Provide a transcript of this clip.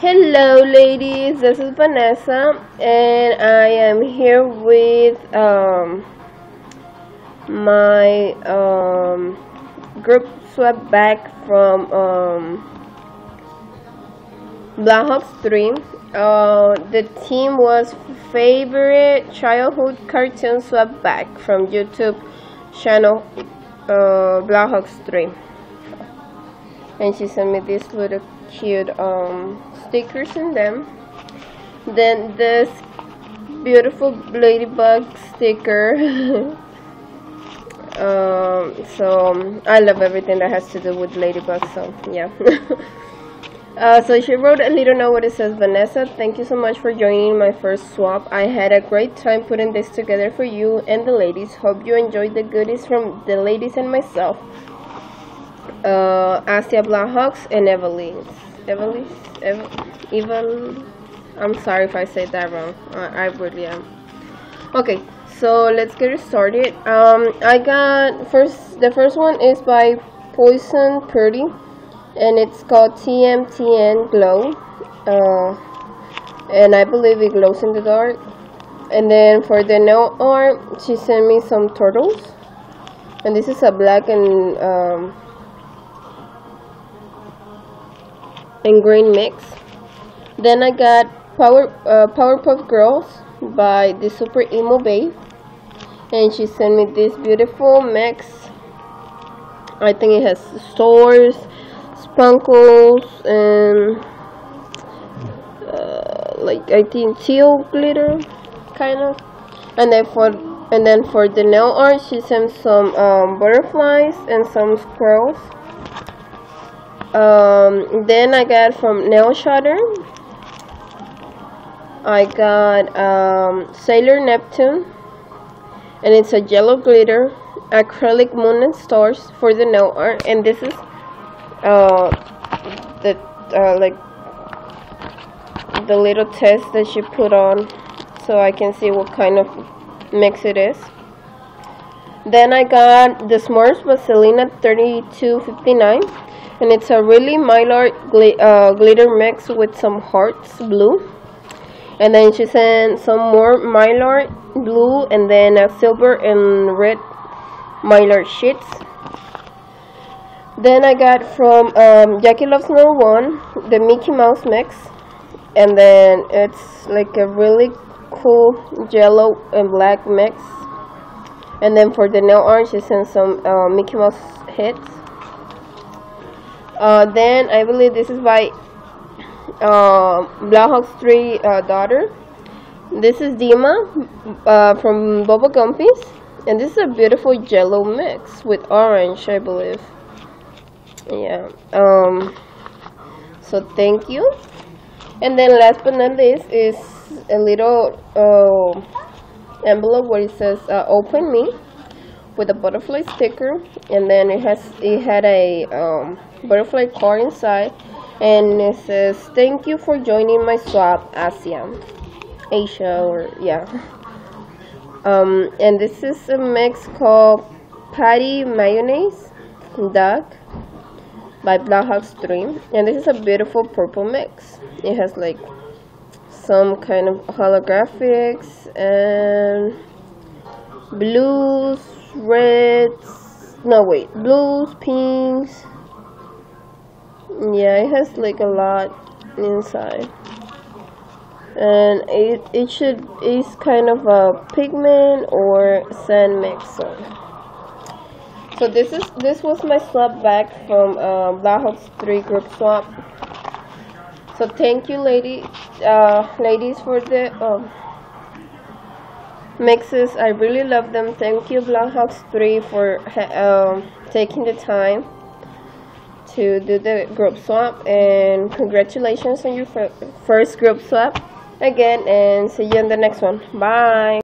Hello ladies, this is Vanessa and I am here with um, my um, group swap back from um, Blahox 3. Uh, the team was favorite childhood cartoon swap back from YouTube channel uh, Blahox 3 and she sent me this little cute um, stickers in them. Then this beautiful ladybug sticker. Um, so I love everything that has to do with ladybugs so yeah. Uh, so she wrote a little note it says Vanessa thank you so much for joining my first swap. I had a great time putting this together for you and the ladies. Hope you enjoyed the goodies from the ladies and myself uh, Asia Blahox and Evelyn. Evelyn? Ev Evelyn? I'm sorry if I said that wrong. I, I really am. Okay, so let's get started. Um, I got first. The first one is by Poison Purdy, and it's called TMNT Glow. Uh, and I believe it glows in the dark. And then for the nail art, she sent me some turtles, and this is a black and um, and green mix. Then I got Power uh, Powerpuff Girls by the Super Emo Babe, and she sent me this beautiful mix. I think it has stores, sparkles, and uh, like I think teal glitter, kind of. And then for and then for the nail art, she sent some um, butterflies and some squirrels um, then I got from Nail Shutter. I got um, Sailor Neptune. And it's a yellow glitter acrylic moon and stars for the nail art. And this is uh, the uh, like the little test that she put on so I can see what kind of mix it is. Then I got the S'mores Vaselina 3259 and it's a really mylar gl uh, glitter mix with some hearts blue. And then she sent some more mylar blue and then a silver and red mylar sheets. Then I got from um, Jackie Loves No One the Mickey Mouse mix. And then it's like a really cool yellow and black mix. And then for the nail art she sent some uh, Mickey Mouse hits uh, then I believe this is by uh, Blahox 3 uh, daughter. This is Deema uh, from Bubble Guppies. And this is a beautiful yellow mix with orange, I believe. Yeah. Um. So thank you. And then last but not least is a little uh, envelope where it says uh, "Open Me" with a butterfly sticker, and then it has it had a um, butterfly card inside and it says thank you for joining my swap Asia Asia or yeah. Um, and this is a mix called Patti Mayonnaise duck by Blahox 3 and this is a beautiful purple mix. It has like some kind of holographics and blues reds. No wait. Blues pinks. Yeah it has like a lot inside. And it, it should is kind of a pigment or sand mixer. So this is this was my swap back from uh, Blahox 3 group swap. So thank you lady uh, ladies for the um, mixes. I really love them. Thank you Blahox 3 for um, taking the time to do the group swap and congratulations on your first group swap again and see you in the next one. Bye